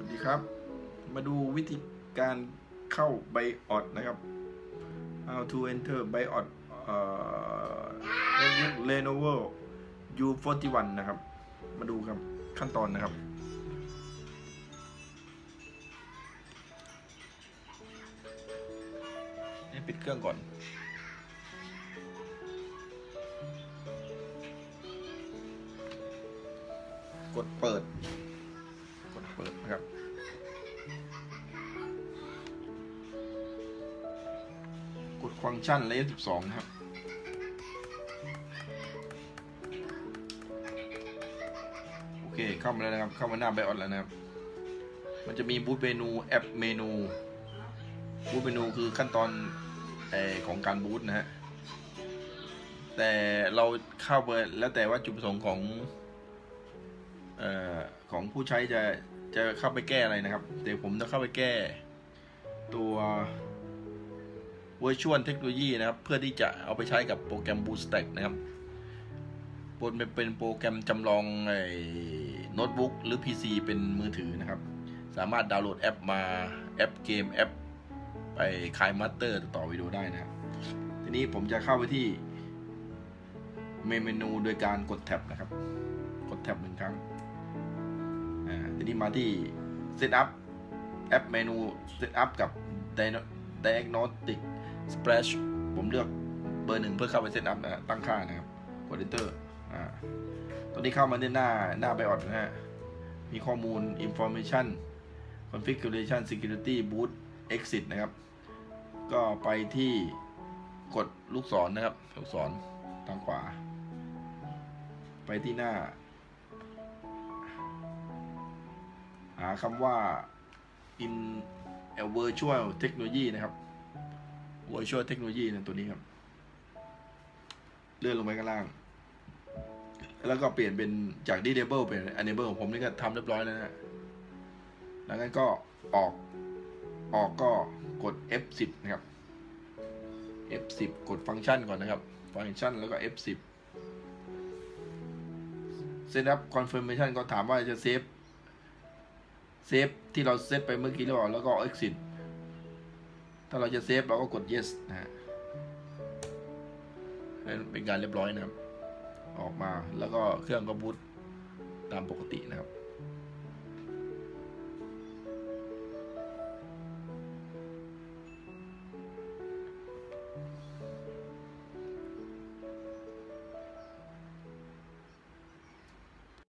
วัสดีครับ มาดูวิธีการเข้าไบออดนะครับ how to enter BIOS เอ่อ Lenovo U41 นะครับ มาดูครับขั้นตอนนะครับ ให้ปิดเครื่องก่อนกดเปิด ปิดนะครับกดฟังก์ชันเลฟ12 นะครับ โอเค เข้ามาแล้วนะครับ เข้ามาหน้าไบออดแล้วนะครับ มันจะมีบูตเมนูแอปเมนู บูตเมนูคือขั้นตอนอของการบูตนะฮะ แต่เราเข้าไปแล้วแต่ว่าจุดประสงค์ของอของผู้ใช้จะ จะเข้าไปแก้อะไรนะครับ เดี๋ยวผมจะเข้าไปแก้ตัว Virtual Technology นะครับ เพื่อที่จะเอาไปใช้กับโปรแกรม BootStack นะครับบนเป็นโปรแกรมจำลองไอ้โน้ตบุ๊กหรือ PC เป็นมือถือนะครับ สามารถดาวน์โหลดแอปมาแอปเกมแอป ไป KineMaster ต่อวิดีโอได้นะครับทีนี้ผมจะเข้าไปที่เมนูโดยการกด Tab นะครับ กด Tab หนึ่งครั้ง ทีนี้มาที่ Setup แอปเมนู Setup กับ Diagnostic Splash ผมเลือกเบอร์หนึ่งเพื่อเข้าไป Setup นะฮะตั้งค่านะครับกด Enter อ่าตอนนี้เข้ามาในหน้าหน้า BIOS นะฮะ มีข้อมูล Information Configuration Security Boot Exit นะครับ ก็ไปที่กดลูกศรนนะครับ ลูกศรทางขวา ไปที่หน้า หาคำว่า in a virtual technology นะครับ virtual technology นะตัวนี้ครับ เลื่อนลงไปข้างล่าง แล้วก็เปลี่ยนเป็นจาก disable เป็น enable ของผมนี่ก็ทำเรียบร้อยแล้วนะแล้วงั้นก็ออกออกก็กด F10 นะครับ F10 กดฟังก์ชันก่อนนะครับ ฟังก์ชันแล้วก็ F10 Setup Confirmation ก็ถามว่าจะ save save ที่เรา save ไปเมื่อกี้หรือเปล่าแล้วก็ exit ถ้าเราจะ save เราก็กด yes นะฮะเป็นการเรียบร้อยนะครับ ออกมาแล้วก็เครื่องก็บูตตามปกตินะครับ